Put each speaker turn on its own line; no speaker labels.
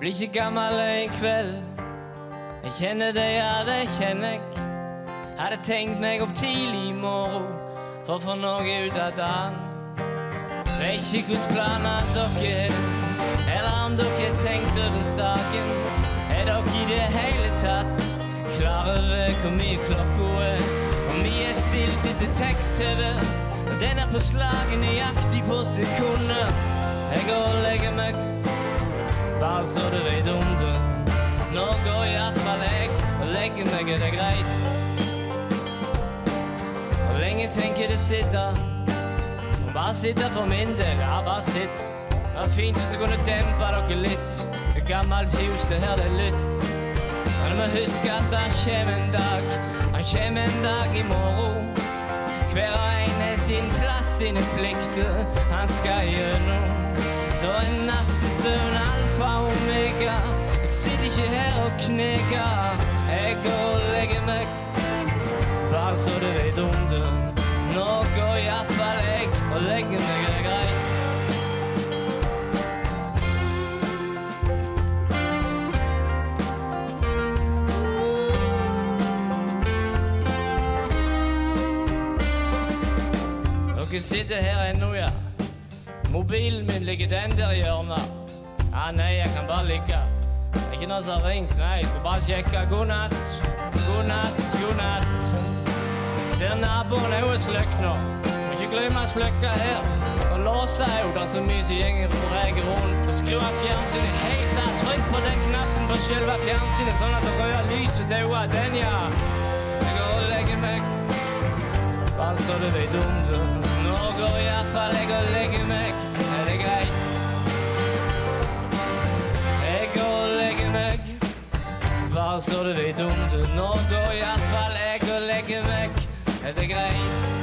blir ikke gammel i kveld. Jeg kjenner det, ja, det kjenner jeg. Hadde tenkt meg opp tidlig i morgen for å få noe ut av dagen. Vet ikke hvordan planer dere har, eller om dere har tenkt over saken. Er dere i det hele tatt klar over hvor mye klokka er? Om vi er stilt etter tekst-TV, den er på slaget nøyaktig på sekundet. Jeg går og legger meg, bare så du vet om det. Nå går iallfall jeg og legger meg, er det greit? Hvor lenge tenker du sitte? Bare sitte for min del, ja, bare sitt. Det er fint hvis du kunne dempe dere litt. Et gammelt hus, det her det er lytt. Men du må huske at det kommer en dag, det kommer en dag i morgen. Hver og en har sin plass, sine plikter han skal gjennom. Da er nattesøvn alfa og omega. Jeg sitter ikke her og kneker. Jeg går og legger meg, bare så du vet om det. Nå går iallfall jeg og legger meg, det er greit. Dere sitter her ennå, ja. Mobilen min ligger den der i hjørnet. Ja, nei, jeg kan bare ligge. Ikke noe som har ringt, nei. Jeg får bare sjekke. God natt. God natt, god natt. Ser naboen er jo sløkt nå. Må ikke glemme å slukke her. Og låse er jo der så mye som gjenger reker rundt. Og skru av fjernsynet helt av. Trykk på den knappen på selve fjernsynet, sånn at det røde lyset dauer den, ja. Jeg går og legger meg. Bare så du vet om det. Nå går jeg og legger meg. Er greit? Jeg går og meg. Bare så du vet om det. Nå går iallfall jeg og legger meg. Er det greit?